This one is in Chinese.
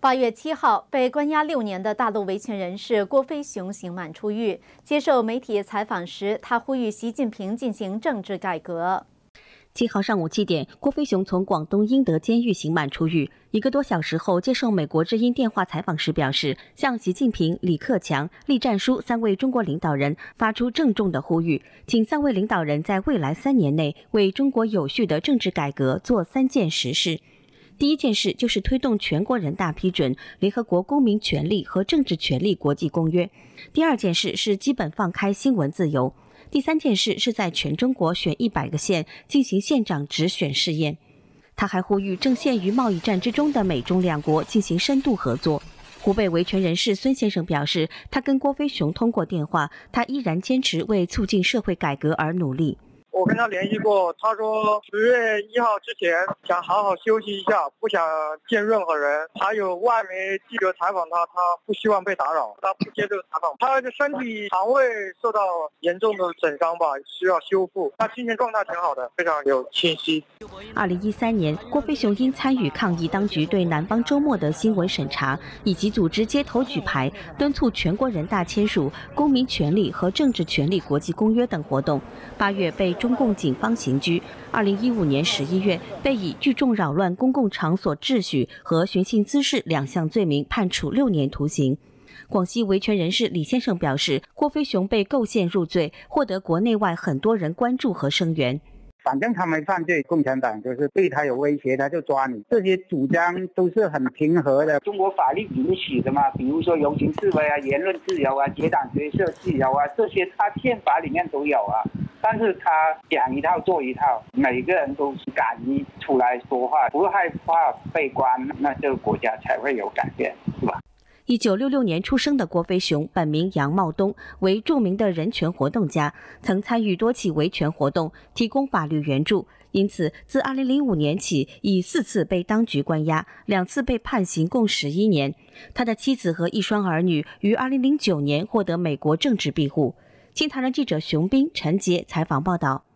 八月七号，被关押六年的大陆维权人士郭飞雄刑满出狱。接受媒体采访时，他呼吁习近平进行政治改革。七号上午七点，郭飞雄从广东英德监狱刑满出狱。一个多小时后，接受美国之音电话采访时表示，向习近平、李克强、栗战书三位中国领导人发出郑重的呼吁，请三位领导人在未来三年内为中国有序的政治改革做三件实事。第一件事就是推动全国人大批准联合国公民权利和政治权利国际公约。第二件事是基本放开新闻自由。第三件事是在全中国选一百个县进行县长直选试验。他还呼吁正陷于贸易战之中的美中两国进行深度合作。湖北维权人士孙先生表示，他跟郭飞雄通过电话，他依然坚持为促进社会改革而努力。我跟他联系过，他说十月一号之前想好好休息一下，不想见任何人。还有外媒记者采访他，他不希望被打扰，他不接受采访。他的身体肠胃受到严重的损伤吧，需要修复。他精神状态挺好的，非常有清晰。二零一三年，郭飞雄因参与抗议当局对南方周末的新闻审查，以及组织街头举牌敦促全国人大签署《公民权利和政治权利国际公约》等活动，八月被中。共警方刑拘，二零一五年十一月被以聚众扰乱公共场所秩序和寻衅滋事两项罪名判处六年徒刑。广西维权人士李先生表示，郭飞雄被构陷入罪，获得国内外很多人关注和声援。反正他们犯罪，共产党就是对他有威胁，他就抓你。这些主张都是很平和的，中国法律允许的嘛。比如说游行示威啊、言论自由啊、结党结社自由啊，这些他宪法里面都有啊。但是他讲一套做一套，每个人都是敢于出来说话，不害怕被关，那这个国家才会有改变，是吧？一九六六年出生的郭飞雄，本名杨茂东，为著名的人权活动家，曾参与多起维权活动，提供法律援助。因此，自二零零五年起，已四次被当局关押，两次被判刑，共十一年。他的妻子和一双儿女于二零零九年获得美国政治庇护。新唐人记者熊斌、陈杰采访报道。